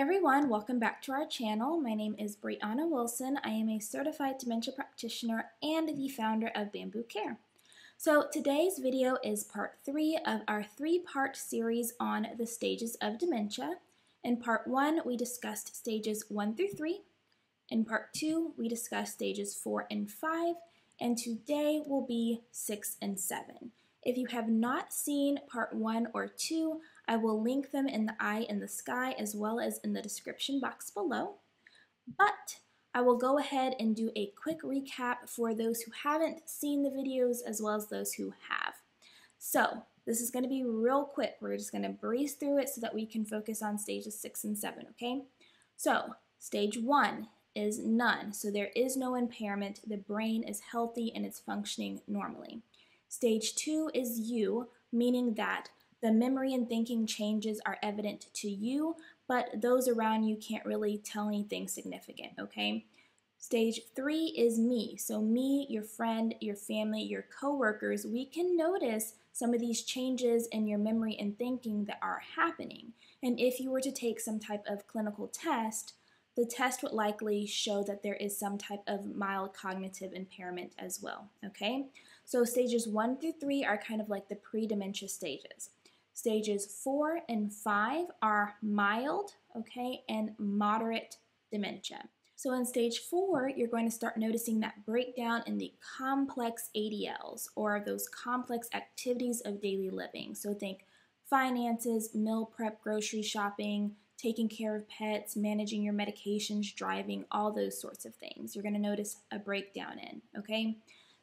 Everyone, welcome back to our channel. My name is Brianna Wilson. I am a certified dementia practitioner and the founder of Bambu Care. So today's video is part three of our three-part series on the stages of dementia. In part one, we discussed stages one through three. In part two, we discussed stages four and five. And today will be six and seven. If you have not seen part one or two, I will link them in the eye in the sky as well as in the description box below. But I will go ahead and do a quick recap for those who haven't seen the videos as well as those who have. So this is going to be real quick. We're just going to breeze through it so that we can focus on stages six and seven, okay? So stage one is none. So there is no impairment. The brain is healthy and it's functioning normally. Stage two is you, meaning that the memory and thinking changes are evident to you, but those around you can't really tell anything significant, okay? Stage three is me. So, me, your friend, your family, your coworkers, we can notice some of these changes in your memory and thinking that are happening. And if you were to take some type of clinical test, the test would likely show that there is some type of mild cognitive impairment as well, okay? So stages one through three are kind of like the pre-dementia stages. Stages four and five are mild, okay, and moderate dementia. So in stage four, you're going to start noticing that breakdown in the complex ADLs or those complex activities of daily living. So think finances, meal prep, grocery shopping, taking care of pets, managing your medications, driving, all those sorts of things. You're going to notice a breakdown in, okay?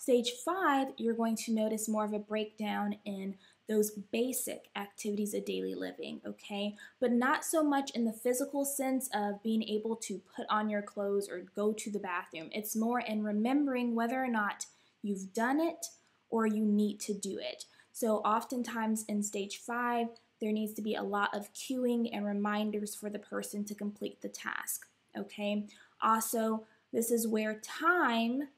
Stage five, you're going to notice more of a breakdown in those basic activities of daily living, okay? But not so much in the physical sense of being able to put on your clothes or go to the bathroom. It's more in remembering whether or not you've done it or you need to do it. So, oftentimes in stage five, there needs to be a lot of cueing and reminders for the person to complete the task. Okay. Also, this is where time,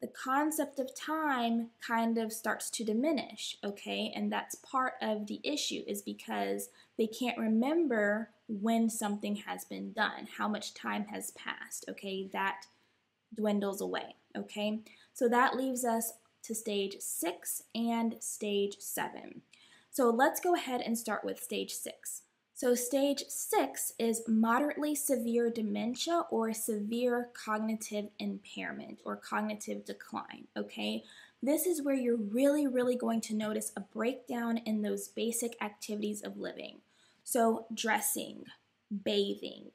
the concept of time kind of starts to diminish. Okay. And that's part of the issue, is because they can't remember when something has been done, how much time has passed. Okay. That dwindles away. Okay. So that leaves us to stage six and stage seven. So let's go ahead and start with stage six. So stage six is moderately severe dementia or severe cognitive impairment or cognitive decline, okay? This is where you're really, really going to notice a breakdown in those basic activities of living. So dressing, bathing,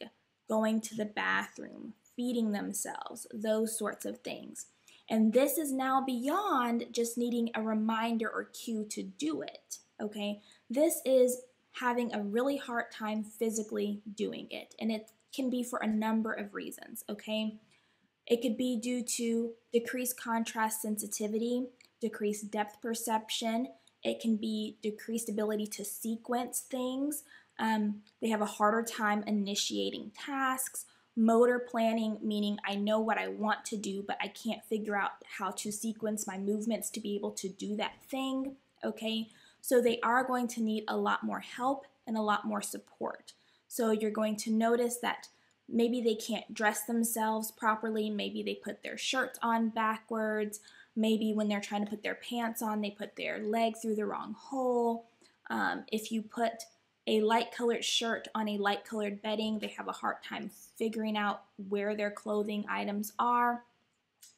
going to the bathroom, feeding themselves, those sorts of things. And this is now beyond just needing a reminder or cue to do it okay? This is having a really hard time physically doing it, and it can be for a number of reasons, okay? It could be due to decreased contrast sensitivity, decreased depth perception, it can be decreased ability to sequence things. Um, they have a harder time initiating tasks. Motor planning, meaning I know what I want to do, but I can't figure out how to sequence my movements to be able to do that thing. Okay, so they are going to need a lot more help and a lot more support. So you're going to notice that maybe they can't dress themselves properly, maybe they put their shirts on backwards, maybe when they're trying to put their pants on, they put their leg through the wrong hole. Um, if you put a light colored shirt on a light colored bedding, they have a hard time figuring out where their clothing items are.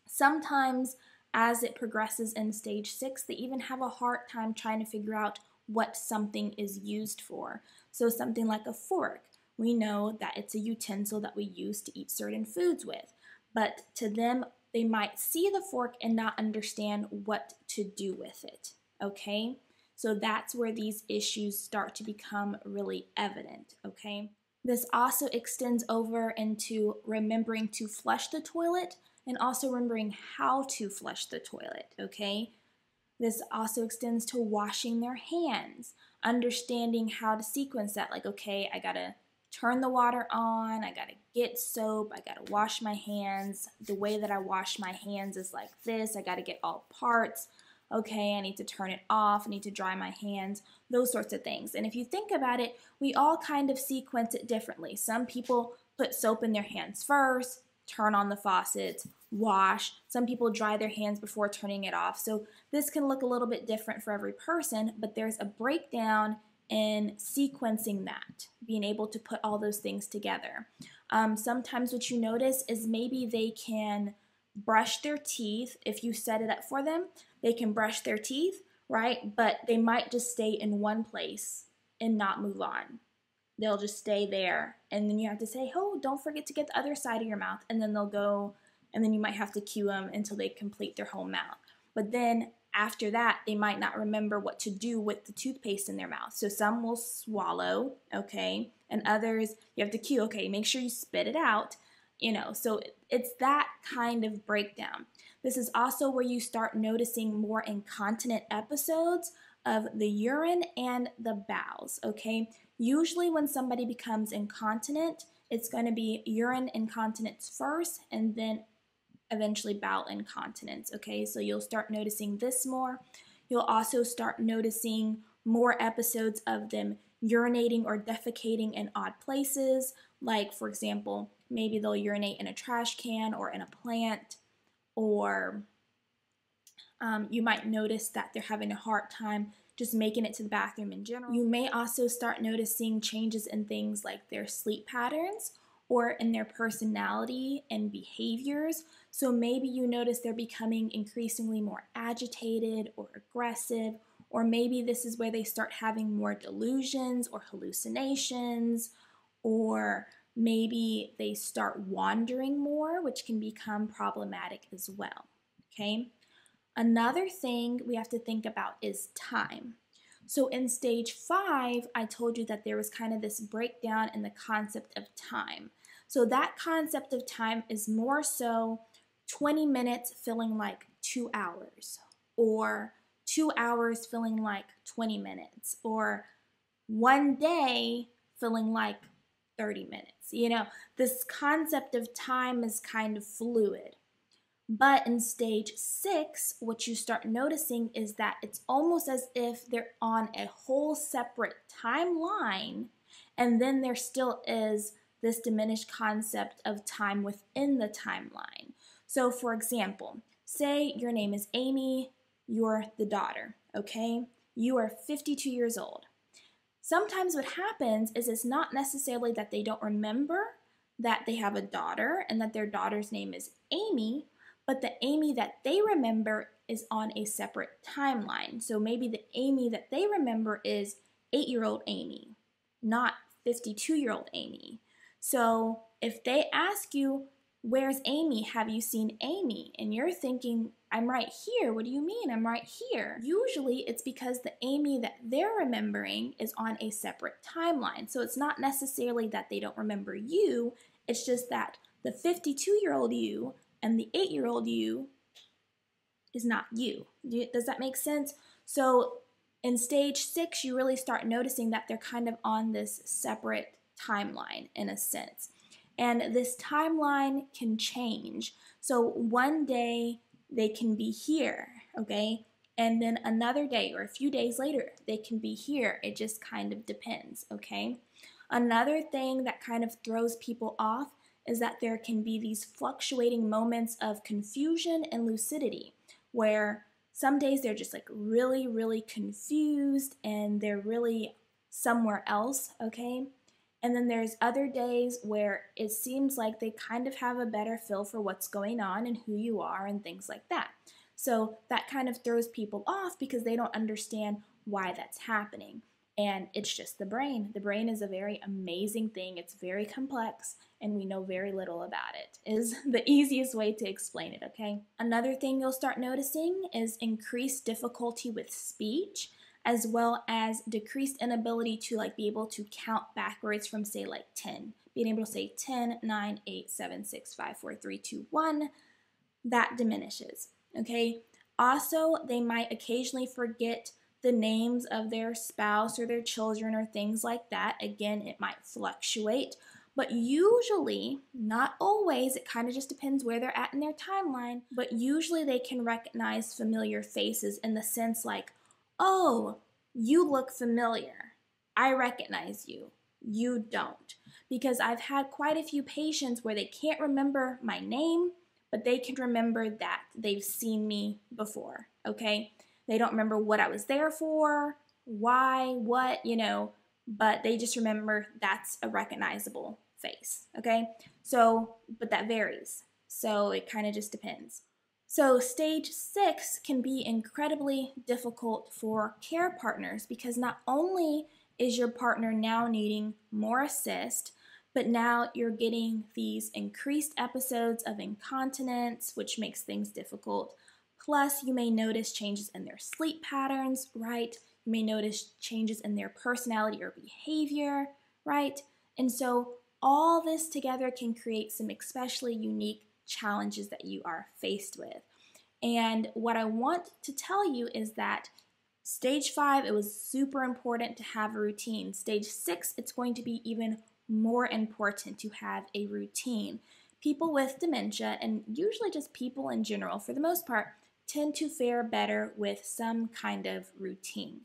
Sometimes as it progresses in stage six, they even have a hard time trying to figure out what something is used for. So, something like a fork, we know that it's a utensil that we use to eat certain foods with, but to them, they might see the fork and not understand what to do with it. Okay? So, that's where these issues start to become really evident. Okay? This also extends over into remembering to flush the toilet and also remembering how to flush the toilet, okay? This also extends to washing their hands, understanding how to sequence that. Like, okay, I gotta turn the water on, I gotta get soap, I gotta wash my hands. The way that I wash my hands is like this, I gotta get all parts. okay, I need to turn it off, I need to dry my hands, those sorts of things. And if you think about it, we all kind of sequence it differently. Some people put soap in their hands first, turn on the faucets, wash. Some people dry their hands before turning it off. So this can look a little bit different for every person, but there's a breakdown in sequencing that, being able to put all those things together. Um, sometimes what you notice is maybe they can brush their teeth. If you set it up for them, they can brush their teeth, right? But they might just stay in one place and not move on. They'll just stay there. And then you have to say, oh, don't forget to get the other side of your mouth. And then they'll go, and then you might have to cue them until they complete their whole mouth. But then after that, they might not remember what to do with the toothpaste in their mouth. So some will swallow, okay, and others you have to cue, okay, make sure you spit it out you know, so it's that kind of breakdown. This is also where you start noticing more incontinent episodes of the urine and the bowels, okay? Usually when somebody becomes incontinent, it's going to be urine incontinence first and then eventually bowel incontinence, okay? So you'll start noticing this more. You'll also start noticing more episodes of them urinating or defecating in odd places, like, for example, maybe they'll urinate in a trash can or in a plant, or um, you might notice that they're having a hard time just making it to the bathroom in general. You may also start noticing changes in things like their sleep patterns or in their personality and behaviors. So maybe you notice they're becoming increasingly more agitated or aggressive, or maybe this is where they start having more delusions or hallucinations, or maybe they start wandering more, which can become problematic as well. Okay. Another thing we have to think about is time. So in stage five, I told you that there was kind of this breakdown in the concept of time. So that concept of time is more so 20 minutes feeling like two hours, or two hours feeling like 20 minutes, or one day feeling like 30 minutes. You know, this concept of time is kind of fluid. But in stage six, what you start noticing is that it's almost as if they're on a whole separate timeline, and then there still is this diminished concept of time within the timeline. So, for example, say your name is Amy, you're the daughter, okay? You are 52 years old. Sometimes what happens is it's not necessarily that they don't remember that they have a daughter and that their daughter's name is Amy, but the Amy that they remember is on a separate timeline. So maybe the Amy that they remember is eight year old Amy, not 52 year old Amy. So if they ask you, Where's Amy? Have you seen Amy? And you're thinking, I'm right here. What do you mean? I'm right here. Usually it's because the Amy that they're remembering is on a separate timeline. So it's not necessarily that they don't remember you, it's just that the 52 year old you and the 8 year old you is not you. Does that make sense? So in stage six, you really start noticing that they're kind of on this separate timeline in a sense. And this timeline can change. So one day they can be here, okay? And then another day or a few days later, they can be here. It just kind of depends, okay? Another thing that kind of throws people off is that there can be these fluctuating moments of confusion and lucidity where some days they're just like really, really confused and they're really somewhere else, okay? And then there's other days where it seems like they kind of have a better feel for what's going on and who you are and things like that. So that kind of throws people off because they don't understand why that's happening. And it's just the brain. The brain is a very amazing thing. It's very complex and we know very little about it. Is the easiest way to explain it, okay? Another thing you'll start noticing is increased difficulty with speech as well as decreased inability to like be able to count backwards from say like 10 being able to say 10 9 8 7 6 5 4 3 2 1 that diminishes okay also they might occasionally forget the names of their spouse or their children or things like that again it might fluctuate But usually, not always, it kind of just depends where they're at in their timeline, but usually they can recognize familiar faces in the sense like, oh, you look familiar. I recognize you. You don't. Because I've had quite a few patients where they can't remember my name, but they can remember that they've seen me before, okay? They don't remember what I was there for, why, what, you know, but they just remember that's a recognizable face, okay? So, but that varies. So it kind of just depends. So, stage six can be incredibly difficult for care partners because not only is your partner now needing more assist, but now you're getting these increased episodes of incontinence, which makes things difficult. Plus, you may notice changes in their sleep patterns, right? You may notice changes in their personality or behavior, right? And so, all this together can create some especially unique challenges that you are faced with. And what I want to tell you is that stage five, it was super important to have a routine. Stage six, it's going to be even more important to have a routine. People with dementia, and usually just people in general, for the most part, tend to fare better with some kind of routine.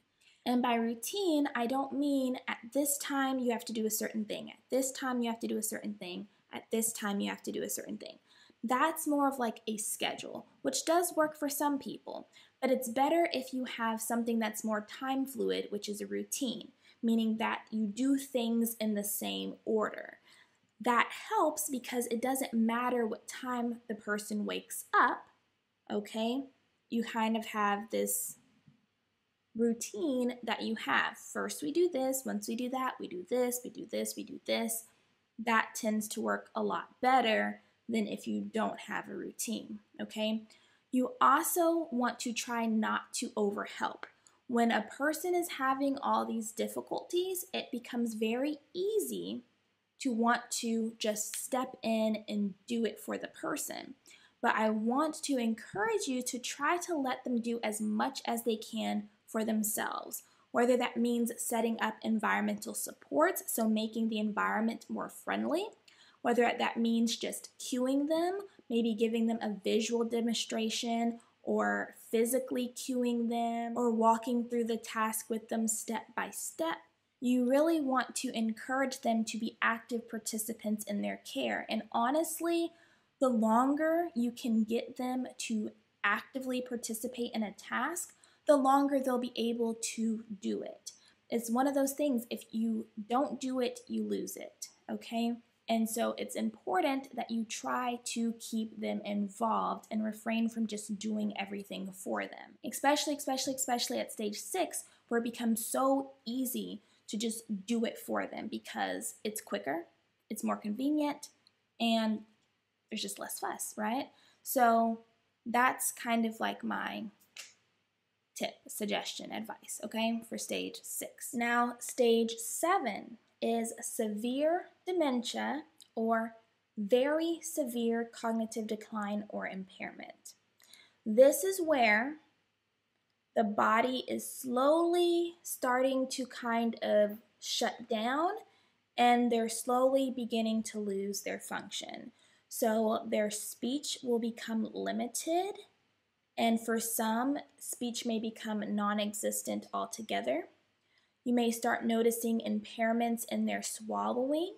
And by routine, I don't mean at this time you have to do a certain thing, at this time you have to do a certain thing, at this time you have to do a certain thing. That's more of like a schedule, which does work for some people, but it's better if you have something that's more time fluid, which is a routine, meaning that you do things in the same order. That helps because it doesn't matter what time the person wakes up, okay? You kind of have this routine that you have. First, we do this, once we do that, we do this, we do this, we do this. That tends to work a lot better than if you don't have a routine, okay? You also want to try not to overhelp. When a person is having all these difficulties, it becomes very easy to want to just step in and do it for the person. But I want to encourage you to try to let them do as much as they can for themselves, whether that means setting up environmental supports, so making the environment more friendly, whether that means just cueing them, maybe giving them a visual demonstration or physically cueing them or walking through the task with them step by step. You really want to encourage them to be active participants in their care. And honestly, the longer you can get them to actively participate in a task, the longer they'll be able to do it. It's one of those things, if you don't do it, you lose it, okay? And so it's important that you try to keep them involved and refrain from just doing everything for them. Especially, especially, especially at stage six, where it becomes so easy to just do it for them because it's quicker, it's more convenient, and there's just less fuss, right? So that's kind of like my tip, suggestion, advice, okay, for stage six. Now, stage seven is severe dementia or very severe cognitive decline or impairment. This is where the body is slowly starting to kind of shut down and they're slowly beginning to lose their function. So their speech will become limited and for some, speech may become non existent altogether. You may start noticing impairments in their swallowing.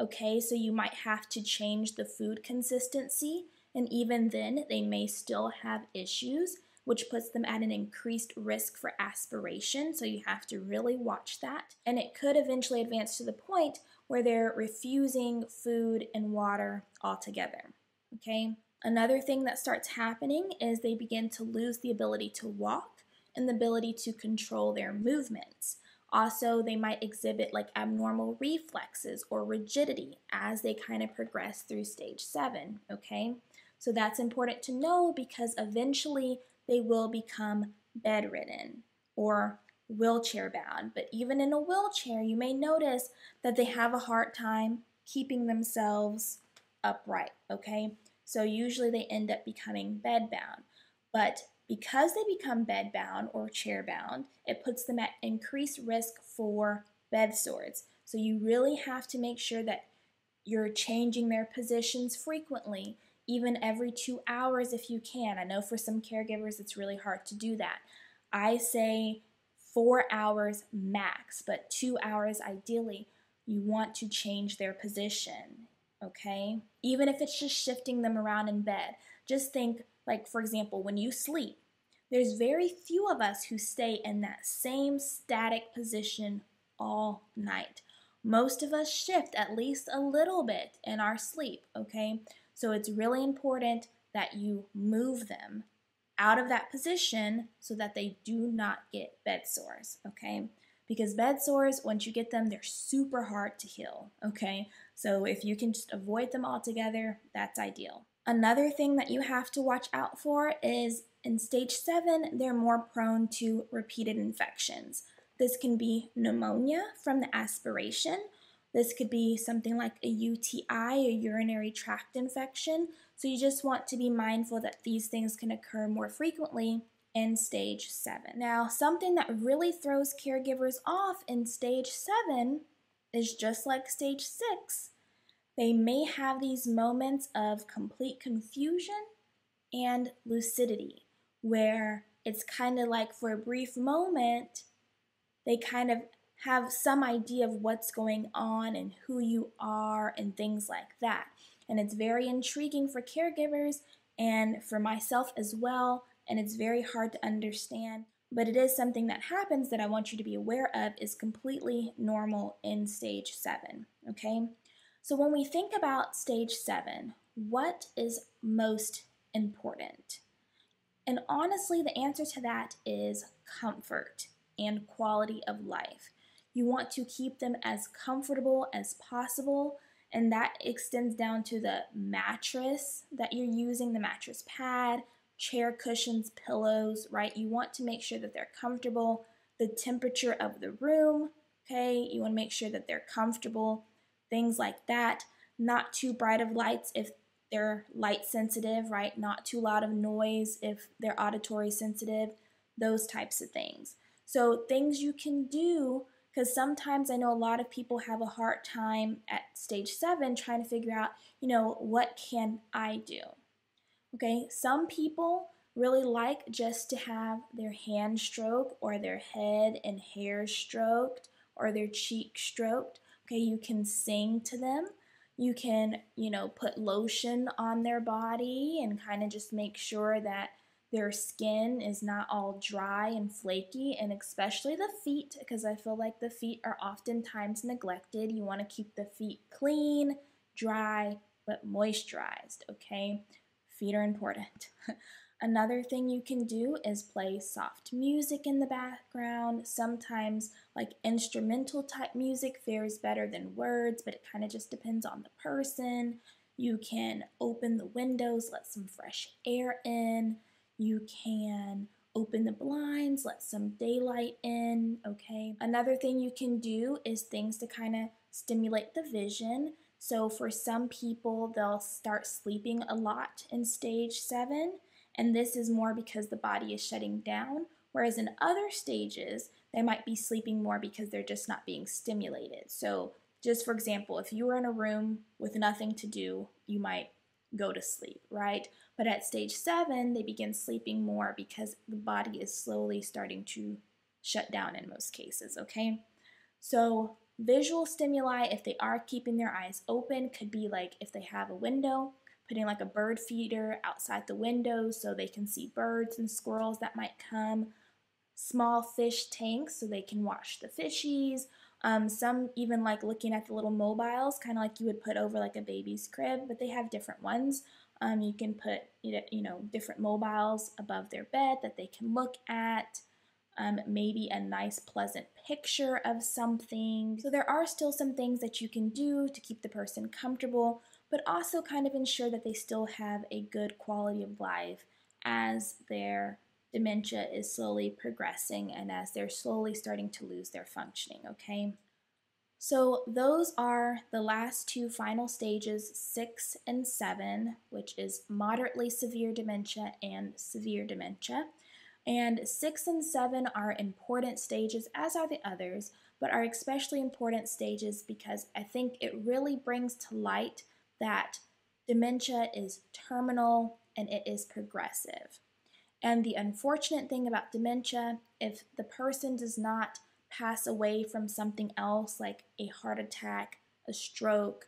Okay, so you might have to change the food consistency, and even then, they may still have issues, which puts them at an increased risk for aspiration. So you have to really watch that. And it could eventually advance to the point where they're refusing food and water altogether. Okay, Another thing that starts happening is they begin to lose the ability to walk and the ability to control their movements. Also, they might exhibit like abnormal reflexes or rigidity as they kind of progress through stage seven, okay? So that's important to know because eventually they will become bedridden or wheelchair bound. But even in a wheelchair, you may notice that they have a hard time keeping themselves upright, okay? So usually they end up becoming bed bound. But because they become bed bound or chair bound, it puts them at increased risk for bed sores. So you really have to make sure that you're changing their positions frequently, even every two hours if you can. I know for some caregivers it's really hard to do that. I say four hours max, but two hours ideally. You want to change their position, okay? Even if it's just shifting them around in bed. Just think, like, for example, when you sleep, there's very few of us who stay in that same static position all night. Most of us shift at least a little bit in our sleep, okay? So it's really important that you move them out of that position so that they do not get bed sores, okay? Because bed sores, once you get them, they're super hard to heal, okay? So if you can just avoid them altogether, that's ideal. Another thing that you have to watch out for is in stage seven, they're more prone to repeated infections. This can be pneumonia from the aspiration. This could be something like a UTI, a urinary tract infection. So you just want to be mindful that these things can occur more frequently in stage seven. Now, something that really throws caregivers off in stage seven is just like stage six. They may have these moments of complete confusion and lucidity, where it's kind of like for a brief moment, they kind of have some idea of what's going on and who you are and things like that. And it's very intriguing for caregivers and for myself as well, and it's very hard to understand. But it is something that happens that I want you to be aware of is completely normal in stage seven, okay? So when we think about stage seven, what is most important? And honestly, the answer to that is comfort and quality of life. You want to keep them as comfortable as possible, and that extends down to the mattress that you're using, the mattress pad, chair cushions, pillows, right? You want to make sure that they're comfortable, the temperature of the room, okay? You want to make sure that they're comfortable, things like that. Not too bright of lights if they're light sensitive, right? Not too loud of noise if they're auditory sensitive, those types of things. So, things you can do, because sometimes I know a lot of people have a hard time at stage seven trying to figure out, you know, what can I do? Okay, some people really like just to have their hand stroked or their head and hair stroked or their cheek stroked. Okay, you can sing to them. You can, you know, put lotion on their body and kind of just make sure that their skin is not all dry and flaky, and especially the feet, because I feel like the feet are oftentimes neglected. You want to keep the feet clean, dry, but moisturized, okay? Feet are important. Another thing you can do is play soft music in the background. Sometimes, like instrumental type music, fares better than words, but it kind of just depends on the person. You can open the windows, let some fresh air in. You can open the blinds, let some daylight in, okay? Another thing you can do is things to kind of stimulate the vision. So for some people, they'll start sleeping a lot in stage seven, and this is more because the body is shutting down. Whereas in other stages, they might be sleeping more because they're just not being stimulated. So, just for example, if you were in a room with nothing to do, you might go to sleep, right? But at stage seven, they begin sleeping more because the body is slowly starting to shut down in most cases, okay? So, visual stimuli, if they are keeping their eyes open, could be like if they have a window, putting like a bird feeder outside the window so they can see birds and squirrels that might come, small fish tanks so they can watch the fishies, um, some even like looking at the little mobiles, kind of like you would put over like a baby's crib, but they have different ones. Um, you can put you know different mobiles above their bed that they can look at. Um, maybe a nice pleasant picture of something. So there are still some things that you can do to keep the person comfortable, but also kind of ensure that they still have a good quality of life as their dementia is slowly progressing and as they're slowly starting to lose their functioning, okay? So, those are the last two final stages, six and seven, which is moderately severe dementia and severe dementia. And six and seven are important stages, as are the others, but are especially important stages because I think it really brings to light that dementia is terminal and it is progressive. And the unfortunate thing about dementia, if the person does not pass away from something else like a heart attack, a stroke,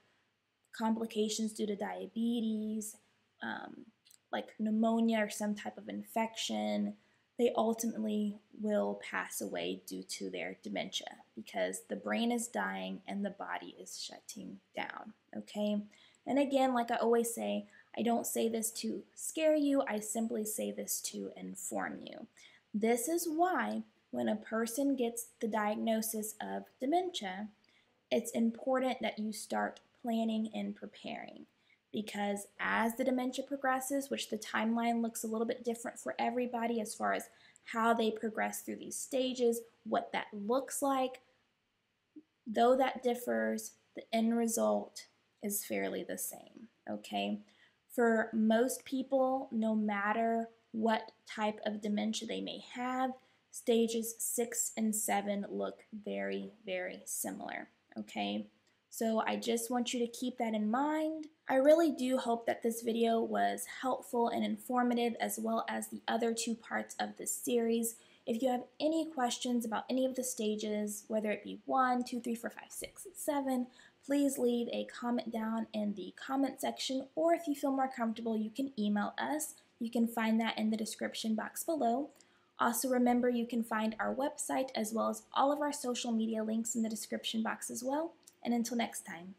complications due to diabetes, um, like pneumonia or some type of infection, they ultimately will pass away due to their dementia because the brain is dying and the body is shutting down. Okay? And again, like I always say, I don't say this to scare you, I simply say this to inform you. This is why when a person gets the diagnosis of dementia, it's important that you start planning and preparing because as the dementia progresses, which the timeline looks a little bit different for everybody as far as how they progress through these stages, what that looks like, though that differs, the end result is fairly the same, okay? For most people, no matter what type of dementia they may have, stages six and seven look very, very similar, okay? So I just want you to keep that in mind. I really do hope that this video was helpful and informative as well as the other two parts of this series. If you have any questions about any of the stages, whether it be one, two, three, four, five, six, seven, please leave a comment down in the comment section, or if you feel more comfortable, you can email us. You can find that in the description box below. Also remember you can find our website as well as all of our social media links in the description box as well. And until next time.